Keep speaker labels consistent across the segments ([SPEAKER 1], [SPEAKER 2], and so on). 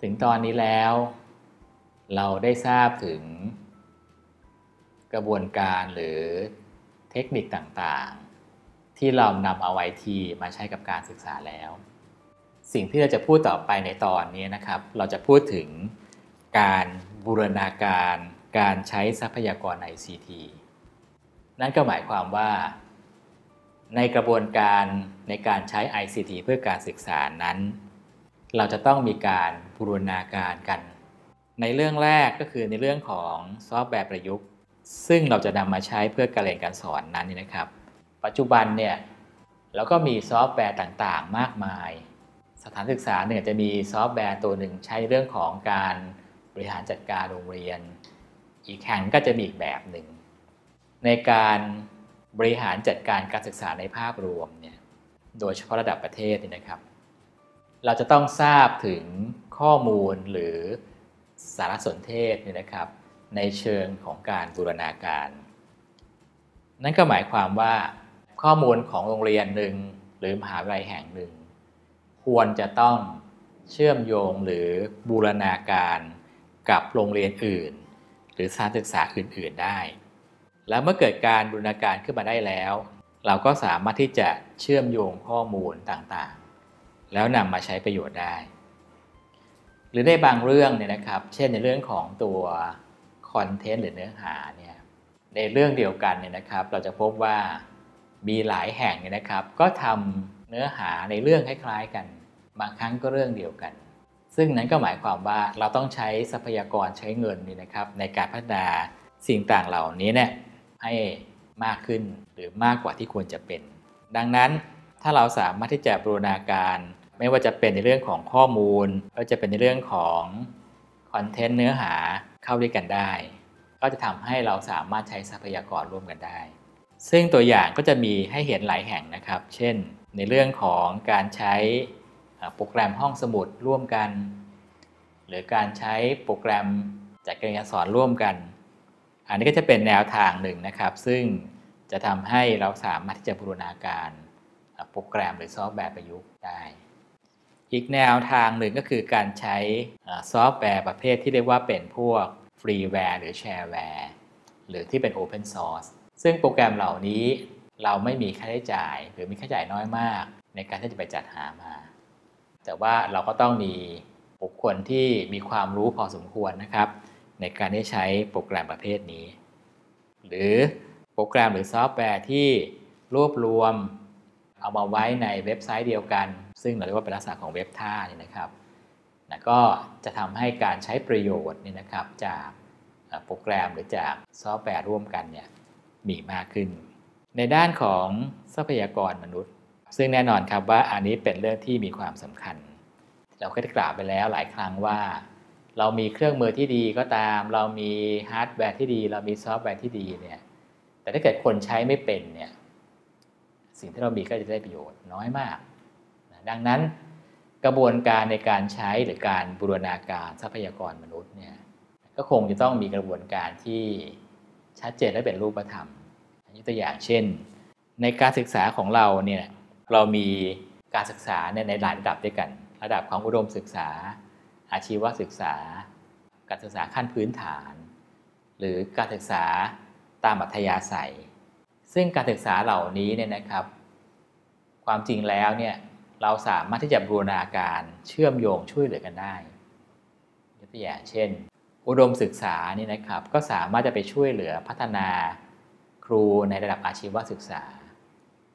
[SPEAKER 1] ถึงตอนนี้แล้ว เราได้ทราบถึง กระบวนการหรือเทคนิคต่างๆ ที่เรานำเอาไอทีมาใช้กับการศึกษาแล้ว สิ่งที่เราจะพูดต่อไปในตอนนี้นะครับ เราจะพูดถึงการบูรณาการการใช้ทรัพยากร ICT นั่นก็หมายความว่า ในกระบวนการในการใช้ ICT เพื่อการศึกษานั้น เราจะต้องมีการบูรณาการกัน ในเรื่องแรกก็คือในเรื่องของซอฟต์แวร์ประยุกต์ ซึ่งเราจะนำมาใช้เพื่อการเรียนการสอนนั้นนี่นะครับ ปัจจุบันเนี่ยเราก็มีซอฟต์แวร์ต่างๆ มากมาย สถานศึกษาเนี่ยจะมีซอฟต์แวร์ตัวหนึ่งใช้เรื่องของการบริหารจัดการโรงเรียน อีกแห่งก็จะมีอีกแบบหนึ่ง ในการบริหารจัดการการศึกษาในภาพรวมเนี่ยโดยเฉพาะระดับประเทศนี่นะครับ เราจะต้องทราบถึงข้อมูลหรือสารสนเทศนี่นะครับ ในเชิงของการบูรณาการ นั่นก็หมายความว่า ข้อมูลของโรงเรียนหนึ่งหรือมหาวิทยาลัยแห่งหนึ่ง ควรจะต้องเชื่อมโยงหรือบูรณาการกับโรงเรียนอื่น หรือสถานศึกษาอื่น ๆ ได้ แล้วเมื่อเกิดการบูรณาการขึ้นมาได้แล้ว เราก็สามารถที่จะเชื่อมโยงข้อมูลต่าง แล้วนำมาใช้ประโยชน์ได้ หรือในบางเรื่องเนี่ยนะครับ เช่นในเรื่องของตัวคอนเทนต์หรือเนื้อหาเนี่ยในเรื่องเดียวกันเนี่ยนะครับ เราจะพบว่ามีหลายแห่งเนี่ยนะครับ ก็ทำเนื้อหาในเรื่องคล้ายๆกัน บางครั้งก็เรื่องเดียวกัน ซึ่งนั้นก็หมายความว่าเราต้องใช้ทรัพยากรใช้เงินนี่นะครับ ในการพัฒนาสิ่งต่างเหล่านี้เนี่ยให้มากขึ้นหรือมากกว่าที่ควรจะเป็น ดังนั้นถ้าเราสามารถที่จะบูรณาการ ไม่ว่าจะเป็นในเรื่องของข้อมูลก็จะเป็นในเรื่องของคอนเทนต์เนื้อหาเข้าด้วยกันได้ ก็จะทำให้เราสามารถใช้ทรัพยากรร่วมกันได้ ซึ่งตัวอย่างก็จะมีให้เห็นหลายแห่งนะครับ เช่น ในเรื่องของการใช้โปรแกรมห้องสมุดร่วมกัน หรือการใช้โปรแกรมจัดการเรียนสอนร่วมกัน อันนี้ก็จะเป็นแนวทางหนึ่งนะครับ ซึ่งจะทำให้เราสามารถที่จะบูรณาการโปรแกรมหรือซอฟต์แวร์ประยุกต์ได้ อีกแนวทางหนึ่งก็คือการใช้ซอฟต์แวร์ประเภทที่เรียกว่าเป็นพวก freeware หรือ shareware หรือที่เป็น Open Source ซึ่งโปรแกรมเหล่านี้เราไม่มีค่าใช้จ่าย หรือมีค่าใช้จ่ายน้อยมาก ในการที่จะไปจัดหามา แต่ว่าเราก็ต้องมีบุคคลที่มีความรู้พอสมควรนะครับ ในการที่ใช้โปรแกรมประเภทนี้ หรือโปรแกรมหรือซอฟต์แวร์ที่รวบรวม เอามาไว้ในเว็บไซต์เดียวกัน ซึ่งเราเรียกว่าเป็นลักษณะของเว็บท่านี่นะครับนะก็จะทำให้การใช้ประโยชน์นี่นะครับจากโปรแกรมหรือจากซอฟต์แวร์ร่วมกันเนี่ยมีมากขึ้น ในด้านของทรัพยากรมนุษย์ ซึ่งแน่นอนครับว่าอันนี้เป็นเรื่องที่มีความสำคัญ เราเคยกล่าวไปแล้วหลายครั้งว่า เรามีเครื่องมือที่ดีก็ตาม เรามีฮาร์ดแวร์ที่ดี เรามีซอฟต์แวร์ที่ดีเนี่ยแต่ถ้าเกิดคนใช้ไม่เป็นเนี่ย สิ่งที่เรามีก็จะได้ประโยชน์น้อยมาก ดังนั้นกระบวนการในการใช้หรือการบูรณาการทรัพยากรมนุษย์เนี่ยก็คงจะต้องมีกระบวนการที่ชัดเจนและเป็นรูปธรรมยกตัวอย่างเช่น ในการศึกษาของเราเนี่ยเรามีการศึกษาในในหลายระดับด้วยกัน ระดับของอุดมศึกษา อาชีวศึกษา การศึกษาขั้นพื้นฐาน หรือการศึกษาตามอัธยาศัย ซึ่งการศึกษาเหล่านี้เนี่ยนะครับ ความจริงแล้วเนี่ยเราสามารถที่จะบูรณาการเชื่อมโยงช่วยเหลือกันได้ยกตัวอย่างเช่น อุดมศึกษานี่นะครับ ก็สามารถจะไปช่วยเหลือพัฒนาครูในระดับอาชีวศึกษา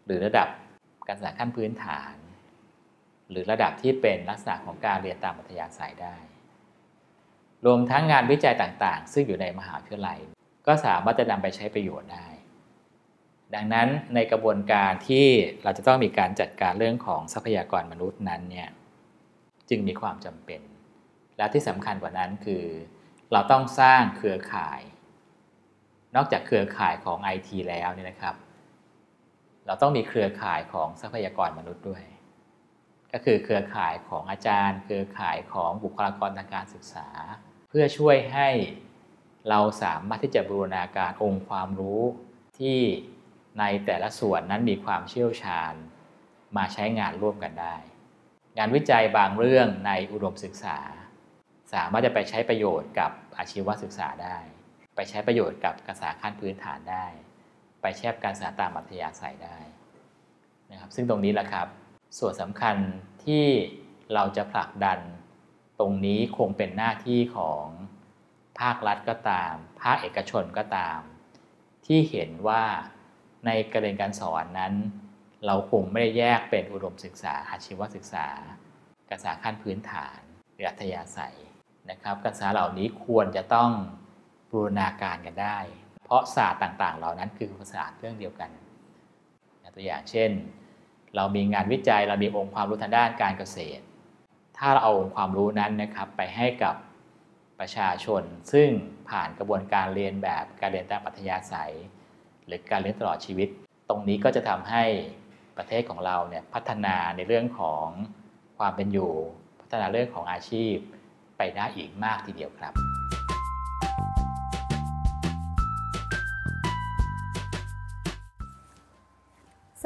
[SPEAKER 1] หรือระดับการศึกษาขั้นพื้นฐาน หรือระดับที่เป็นลักษณะของการเรียนตามอัธยาศัยได้ รวมทั้งงานวิจัยต่างๆ ซึ่งอยู่ในมหาวิทยาลัย ก็สามารถจะนำไปใช้ประโยชน์ได้ ดังนั้นในกระบวนการที่เราจะต้องมีการจัดการเรื่องของทรัพยากรมนุษย์นั้นเนี่ยจึงมีความจำเป็น และที่สำคัญกว่านั้นคือ เราต้องสร้างเครือข่าย นอกจากเครือข่ายของ IT แล้วเนี่ยนะครับ เราต้องมีเครือข่ายของทรัพยากรมนุษย์ด้วย ก็คือเครือข่ายของอาจารย์ เครือข่ายของบุคลากรทางการศึกษา เพื่อช่วยให้เราสามารถที่จะบูรณาการองค์ความรู้ที่ ในแต่ละส่วนนั้นมีความเชี่ยวชาญ มาใช้งานร่วมกันได้ งานวิจัยบางเรื่องในอุดมศึกษา สามารถจะไปใช้ประโยชน์กับอาชีวศึกษาได้ ไปใช้ประโยชน์กับการศึกษาขั้นพื้นฐานได้ ไปแชบการศึกษาตามอัธยาศัยได้นะครับซึ่งตรงนี้แหละครับ ส่วนสำคัญที่เราจะผลักดันตรงนี้คงเป็นหน้าที่ของภาครัฐก็ตาม ภาคเอกชนก็ตาม ที่เห็นว่า ในการเรียนการสอนนั้น เราคงไม่ได้แยกเป็นอุดมศึกษาอาชีวศึกษา การศึกษาขั้นพื้นฐานหรืออัธยาศัยนะครับการศึกษาเหล่านี้ควรจะต้องบูรณาการกันได้ เพราะศาสตร์ต่างๆ เหล่านั้นคือศาสตร์เรื่องเดียวกันตัวอย่างเช่น เรามีงานวิจัยเรามีองค์ความรู้ทางด้านการเกษตร ถ้าเราเอาองค์ความรู้นั้นนะครับไปให้กับประชาชน ซึ่งผ่านกระบวนการเรียนแบบการเรียนตามปัธยาศัย หรือการเรียนตลอดชีวิต ตรงนี้ก็จะทำให้ประเทศของเราเนี่ยพัฒนาในเรื่องของความเป็นอยู่ พัฒนาเรื่องของอาชีพไปได้อีกมากทีเดียวครับ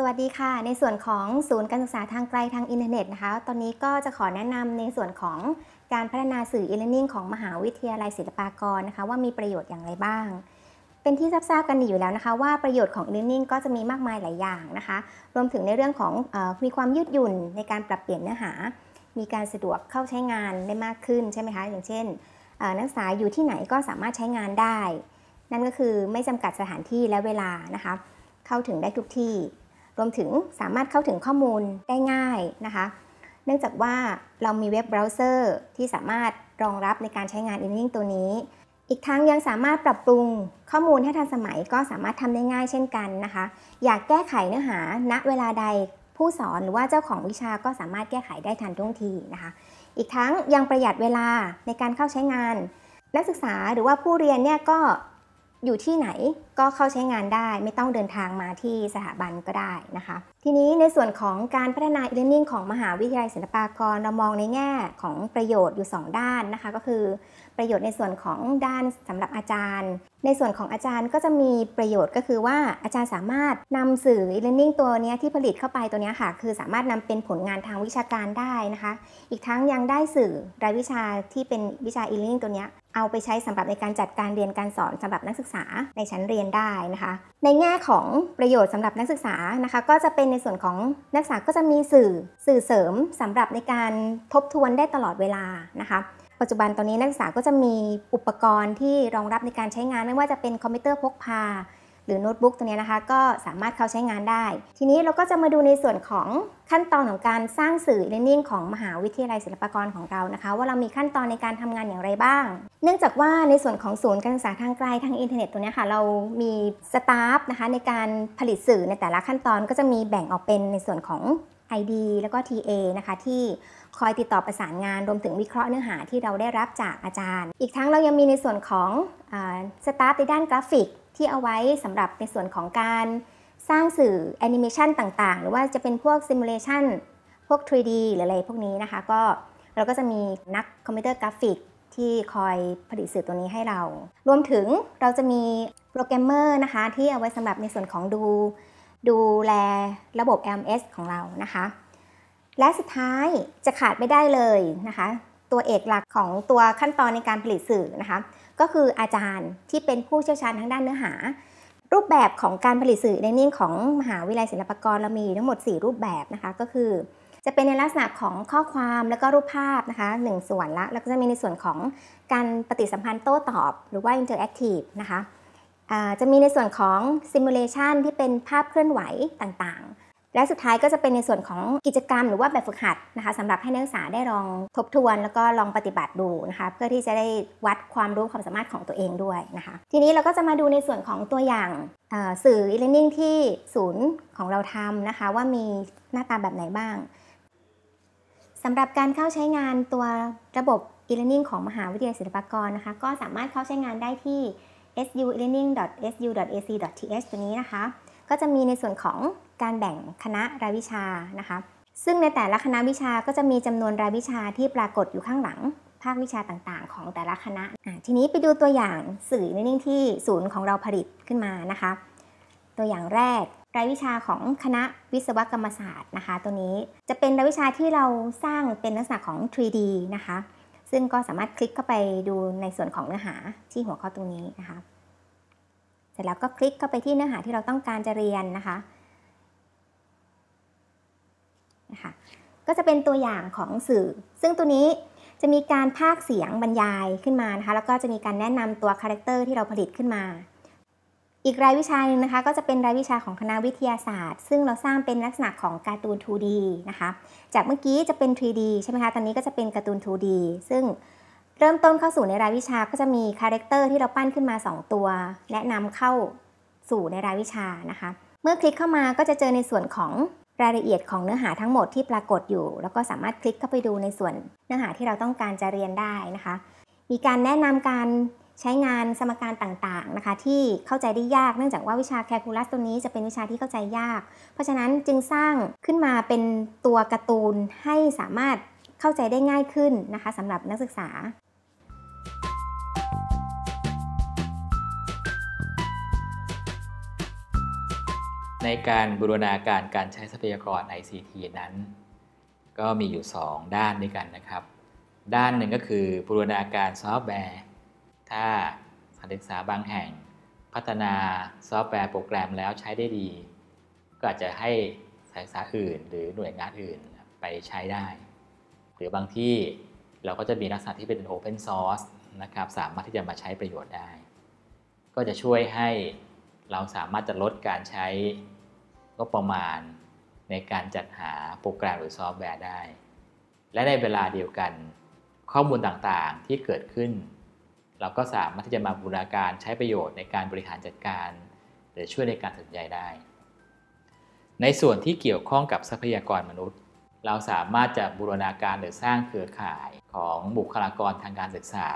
[SPEAKER 2] สวัสดีค่ะ ในส่วนของศูนย์การศึกษาทางไกลทางอินเทอร์เน็ตนะคะ ตอนนี้ก็จะขอแนะนำในส่วนของการพัฒนาสื่อ e-learning ของมหาวิทยาลัยศิลปากรนะคะ ว่ามีประโยชน์อย่างไรบ้าง เป็นที่ทราบกันดีอยู่แล้วนะคะ ว่าประโยชน์ของ e-learning ก็จะมีมากมายหลายอย่างนะคะ รวมถึงในเรื่องของอมีความยืดหยุ่นในการปรับเปลี่ยนเนื้อหา มีการสะดวกเข้าใช้งานได้มากขึ้นใช่ไหมคะ อย่างเช่นนักศึกษาอยู่ที่ไหนก็สามารถใช้งานได้ นั่นก็คือไม่จำกัดสถานที่และเวลานะคะ เข้าถึงได้ทุกที่ รวมถึงสามารถเข้าถึงข้อมูลได้ง่ายนะคะ เนื่องจากว่าเรามีเว็บเบราว์เซอร์ที่สามารถรองรับในการใช้งาน e-learning ตัวนี้ อีกทั้งยังสามารถปรับปรุง ข้อมูลให้ทันสมัยก็สามารถทำได้ง่ายเช่นกันนะคะ อยากแก้ไขเนื้อหาณเวลาใดผู้สอนหรือว่าเจ้าของวิชาก็สามารถแก้ไขได้ทันท่วงทีนะคะ อีกทั้งยังประหยัดเวลาในการเข้าใช้งาน นักศึกษาหรือว่าผู้เรียนเนี่ยก็ อยู่ที่ไหนก็เข้าใช้งานได้ ไม่ต้องเดินทางมาที่สถาบันก็ได้นะคะ ทีนี้ในส่วนของการพัฒนา e-learning ของมหาวิทยาลัยศิลปากรเรามองในแง่ของประโยชน์อยู่ 2 ด้านนะคะ ก็คือประโยชน์ในส่วนของด้านสำหรับอาจารย์ ในส่วนของอาจารย์ก็จะมีประโยชน์ก็คือว่าอาจารย์สามารถนำสื่อ e-learning ตัวนี้ที่ผลิตเข้าไปตัวนี้ค่ะ คือสามารถนำเป็นผลงานทางวิชาการได้นะคะ อีกทั้งยังได้สื่อรายวิชาที่เป็นวิชา e-learning ตัวนี้ เอาไปใช้สำหรับในการจัดการเรียนการสอนสำหรับนักศึกษาในชั้นเรียนได้นะคะ ในแง่ของประโยชน์สำหรับนักศึกษานะคะ ก็จะเป็นในส่วนของนักศึกษาก็จะมีสื่อสื่อเสริมสำหรับในการทบทวนได้ตลอดเวลานะคะปัจจุบันตอนนี้นักศึกษาก็จะมีอุปกรณ์ที่รองรับในการใช้งานไม่ว่าจะเป็นคอมพิวเตอร์พกพา หรือโน้ตบุ๊กตัวนี้นะคะ ก็สามารถเข้าใช้งานได้ ทีนี้เราก็จะมาดูในส่วนของขั้นตอนของการสร้างสื่อ e-learning ของมหาวิทยาลัยศิลปากรของเรานะคะ ว่าเรามีขั้นตอนในการทำงานอย่างไรบ้าง เนื่องจากว่าในส่วนของศูนย์การศึกษาทางไกลทางอินเทอร์เน็ตตัวนี้ค่ะ เรามีสตาฟนะคะในการผลิตสื่อในแต่ละขั้นตอนก็จะมีแบ่งออกเป็นในส่วนของ ID แล้วก็ TA นะคะที่คอยติดต่อประสานงานรวมถึงวิเคราะห์เนื้อหาที่เราได้รับจากอาจารย์ อีกทั้งเรายังมีในส่วนของstaff ในด้านกราฟิก ที่เอาไว้สำหรับในส่วนของการสร้างสื่อแอนิเมชันต่างๆ หรือว่าจะเป็นพวก simulation พวก 3D หรืออะไรพวกนี้นะคะ ก็เราก็จะมีนักคอมพิวเตอร์กราฟิกที่คอยผลิตสื่อตัวนี้ให้เรา รวมถึงเราจะมีโปรแกรมเมอร์นะคะที่เอาไว้สำหรับในส่วนของดู ดูแลระบบ LMS ของเรานะคะ และสุดท้ายจะขาดไม่ได้เลยนะคะ ตัวเอกหลักของตัวขั้นตอนในการผลิตสื่อนะคะ ก็คืออาจารย์ที่เป็นผู้เชี่ยวชาญทางด้านเนื้อหา รูปแบบของการผลิตสื่อในนิ่งของมหาวิทยาลัยศิลปากรเรามีทั้งหมด 4 รูปแบบนะคะก็คือ จะเป็นในลักษณะของข้อความแล้วก็รูปภาพนะคะหนึ่งส่วนละแล้วก็จะมีในส่วนของการปฏิสัมพันธ์โต้ตอบ หรือว่า interactive นะคะจะมีในส่วนของซิมูเลชันที่เป็นภาพเคลื่อนไหวต่างๆ และสุดท้ายก็จะเป็นในส่วนของกิจกรรมหรือว่าแบบฝึกหัดนะคะสำหรับให้นักศึกษาได้ลองทบทวน แล้วก็ลองปฏิบัติดูนะคะ เพื่อที่จะได้วัดความรู้ความสามารถของตัวเองด้วยนะคะ ทีนี้เราก็จะมาดูในส่วนของตัวอย่างสื่อ e-learning ที่ศูนย์ของเราทำนะคะ ว่ามีหน้าตาแบบไหนบ้างสำหรับการเข้าใช้งานตัวระบบ e-learning ของมหาวิทยาลัยศิลปากรนะคะ ก็สามารถเข้าใช้งานได้ที่ sulearning.su.ac.th ตัวนี้นะคะ ก็จะมีในส่วนของ การแบ่งคณะรายวิชานะคะ ซึ่งในแต่ละคณะวิชาก็จะมีจำนวนรายวิชาที่ปรากฏอยู่ข้างหลัง ภาควิชาต่างๆ ของแต่ละคณะะทีนี้ไปดูตัวอย่างสื่อในนิ่งที่ศูนย์ของเราผลิตขึ้นมานะคะ ตัวอย่างแรกรายวิชาของคณะวิศวกรรมศาสตร์นะคะ ตัวนี้จะเป็นรายวิชาที่เราสร้างเป็นลักษณะของ 3D นะคะ ซึ่งก็สามารถคลิกเข้าไปดูในส่วนของเนื้อหาที่หัวข้อตรงนี้นะคะ เสร็จแล้วก็คลิกเข้าไปที่เนื้อหาที่เราต้องการจะเรียนนะคะ นะคะก็จะเป็นตัวอย่างของสื่อ ซึ่งตัวนี้จะมีการพากเสียงบรรยายขึ้นมานะคะแล้วก็จะมีการแนะนำตัว character ที่เราผลิตขึ้นมา อีกรายวิชาหนึ่งนะคะก็จะเป็นรายวิชาของคณะวิทยาศาสตร์ ซึ่งเราสร้างเป็นลักษณะของการ์ตูน 2D นะคะจากเมื่อกี้จะเป็น 3D ใช่ไหมคะตอนนี้ก็จะเป็นการ์ตูน 2D ซึ่งเริ่มต้นเข้าสู่ในรายวิชาก็จะมี character ที่เราปั้นขึ้นมา 2 ตัว แนะนำเข้าสู่ในรายวิชานะคะ เมื่อคลิกเข้ามาก็จะเจอในส่วนของ รายละเอียดของเนื้อหาทั้งหมดที่ปรากฏอยู่ แล้วก็สามารถคลิกเข้าไปดูในส่วนเนื้อหาที่เราต้องการจะเรียนได้นะคะ มีการแนะนำการใช้งานสมการต่างๆนะคะ ที่เข้าใจได้ยากเนื่องจากว่าวิชาแคลคูลัสตัวนี้จะเป็นวิชาที่เข้าใจยาก เพราะฉะนั้นจึงสร้างขึ้นมาเป็นตัวการ์ตูนให้สามารถเข้าใจได้ง่ายขึ้นนะคะสำหรับนักศึกษา
[SPEAKER 1] ในการบูรณาการการใช้ทรัพยากร ICT นั้น ก็มีอยู่ 2 ด้านด้วยกันนะครับ ด้านหนึ่งก็คือบูรณาการซอฟต์แวร์ ถ้าสถานศึกษาบางแห่ง พัฒนาซอฟต์แวร์โปรแกรมแล้วใช้ได้ดี ก็อาจจะให้สถานศึกษาอื่น หรือหน่วยงานอื่นไปใช้ได้ หรือบางที่เราก็จะมีลักษณะที่เป็น Open Source นะครับสามารถที่จะมาใช้ประโยชน์ได้ ก็จะช่วยให้ เราสามารถจะลดการใช้งบประมาณในการจัดหาโปรแกรมหรือซอฟต์แวร์ได้ และในเวลาเดียวกัน ข้อมูลต่างๆที่เกิดขึ้น เราก็สามารถที่จะมาบูรณาการใช้ประโยชน์ในการบริหารจัดการ หรือช่วยในการตัดสินใจได้ ในส่วนที่เกี่ยวข้องกับทรัพยากรมนุษย์ เราสามารถจะบูรณาการหรือสร้างเครือข่ายของบุคลากรทางการศึกษา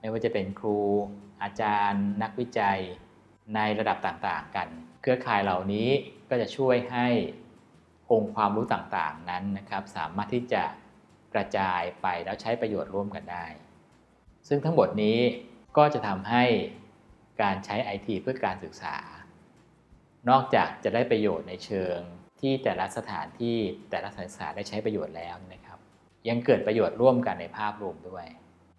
[SPEAKER 1] ไม่ว่าจะเป็นครู อาจารย์ นักวิจัย ในระดับต่างๆ กัน เครือข่ายเหล่านี้ก็จะช่วยให้องค์ความรู้ต่างๆนั้นนะครับ สามารถที่จะกระจายไปแล้วใช้ประโยชน์ร่วมกันได้ ซึ่งทั้งหมดนี้ก็จะทำให้การใช้ IT เพื่อการศึกษา นอกจากจะได้ประโยชน์ในเชิงที่แต่ละสถานที่แต่ละสถานศึกษาได้ใช้ประโยชน์แล้วนะครับ ยังเกิดประโยชน์ร่วมกันในภาพรวมด้วย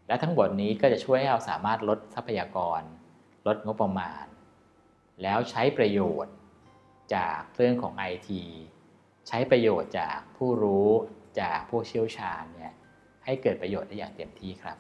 [SPEAKER 1] และทั้งหมดนี้ก็จะช่วยให้เราสามารถลดทรัพยากร ลดงบประมาณ แล้วใช้ประโยชน์จากเรื่องของ IT ใช้ประโยชน์จากผู้รู้จากผู้เชี่ยวชาญเนี่ยให้เกิดประโยชน์ได้อย่างเต็มที่ครับ